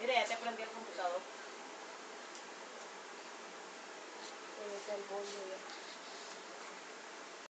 Mira, ya te prendí el computador. El.